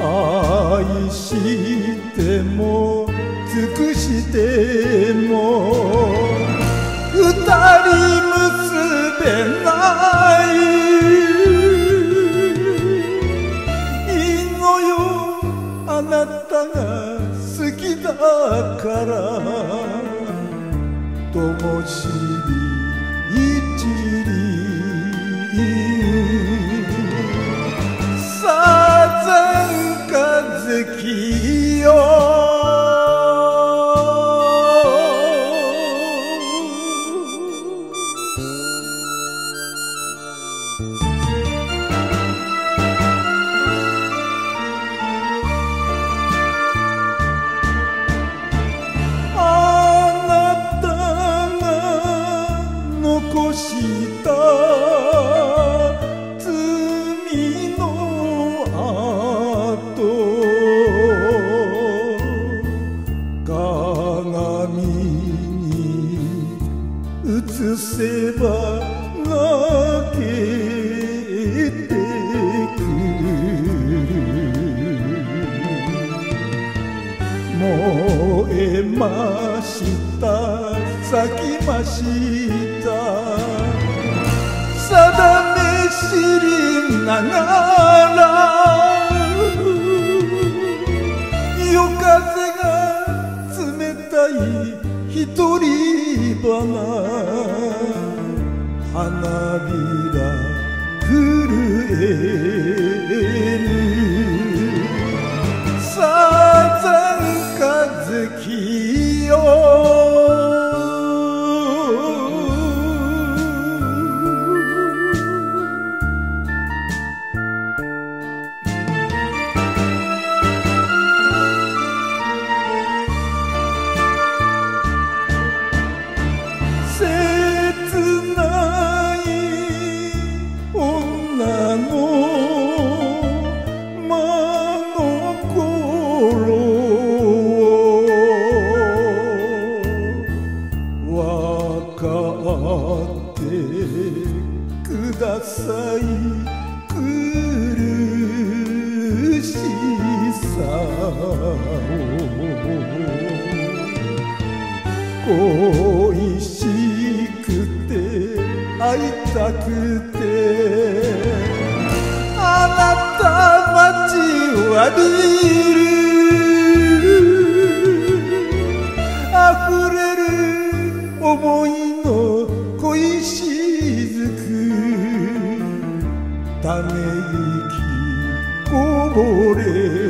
愛しても尽くしても二人結べない。いいのよあなたが好きだからともしえました。咲きました。定め知りながら夜風が冷たい一人花。花びら震えさい苦しさを恋しくて会いたくてあなた待ちわびる。溢れる思い 담에 익히 꼬보래